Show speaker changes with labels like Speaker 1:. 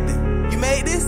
Speaker 1: made this. You made this?